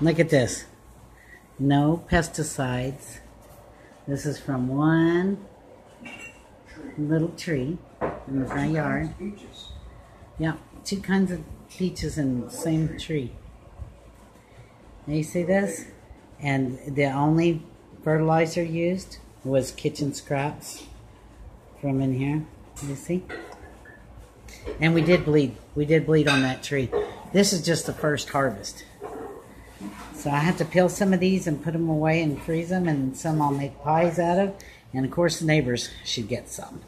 Look at this. No pesticides. This is from one little tree in the front yard. Yeah, two kinds of peaches in the same tree. Now you see this? And the only fertilizer used was kitchen scraps from in here. You see? And we did bleed. We did bleed on that tree. This is just the first harvest. So I have to peel some of these and put them away and freeze them, and some I'll make pies out of. And of course, the neighbors should get some.